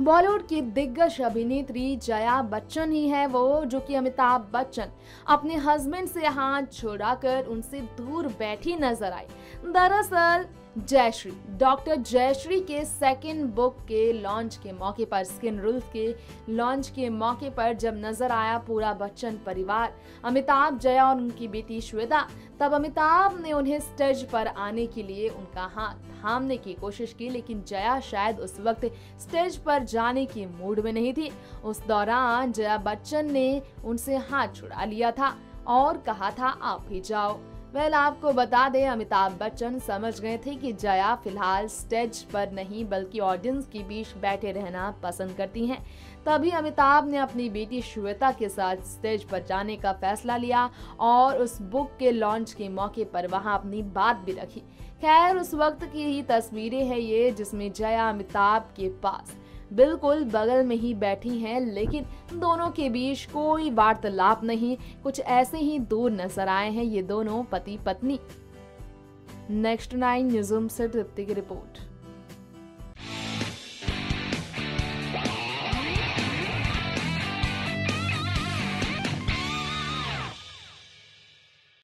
बॉलीवुड की दिग्गज अभिनेत्री जया बच्चन ही है वो, जो कि अमिताभ बच्चन अपने हस्बैंड से हाथ छुड़ाकर उनसे दूर बैठी नज़र आई। दरअसल जयश्री। डॉक्टर जयश्री के सेकंड बुक के लॉन्च के मौके पर स्किन रूल्स के लॉन्च के मौके पर जब नज़र आया पूरा बच्चन परिवार, अमिताभ, जया और उनकी बेटी श्वेता, तब अमिताभ ने उन्हें स्टेज पर आने के लिए उनका हाथ थामने की कोशिश की, लेकिन जया शायद उस वक्त स्टेज पर जाने की मूड में नहीं थी। उस दौरान जया बच्चन ने उनसे हाथ छुड़ा लिया था और कहा था, आप ही जाओ। वेल, आपको बता दें, अमिताभ बच्चन समझ गए थे कि जया फ़िलहाल स्टेज पर नहीं, बल्कि ऑडियंस के बीच बैठे रहना पसंद करती हैं। तभी अमिताभ ने अपनी बेटी श्वेता के साथ स्टेज पर जाने का फैसला लिया और उस बुक के लॉन्च के मौके पर वहाँ अपनी बात भी रखी। खैर, उस वक्त की ही तस्वीरें हैं ये, जिसमें जया अमिताभ के पास। बिल्कुल बगल में ही बैठी हैं, लेकिन दोनों के बीच कोई वार्तालाप नहीं। कुछ ऐसे ही दूर नज़र आए हैं ये दोनों पति पत्नी नेक्स्ट नाइन न्यूज़ से तृप्ति की रिपोर्ट।